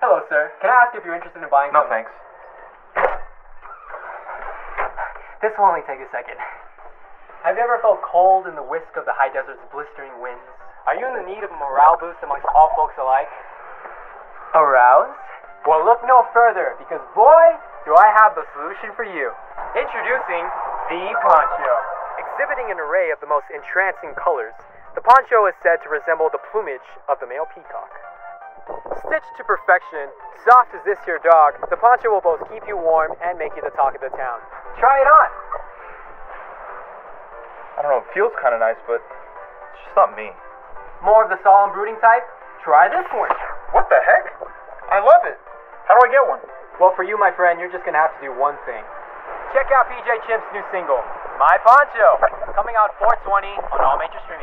Hello, sir. Can I ask if you're interested in buying No some- thanks. This will only take a second. Have you ever felt cold in the whisk of the high desert's blistering winds? Are you in the need of a morale boost amongst all folks alike? Aroused? Well, look no further, because boy, do I have the solution for you. Introducing the poncho. Exhibiting an array of the most entrancing colors, the poncho is said to resemble the plumage of the male peacock. Stitched to perfection, soft as this here dog, the poncho will both keep you warm and make you the talk of the town. Try it on. I don't know, it feels kind of nice, but it's just not me. More of the solemn brooding type? Try this one. What the heck? I love it. How do I get one? Well, for you, my friend, you're just gonna have to do one thing. Check out PJ Chimps' new single, My Poncho, coming out 420 on all major streaming.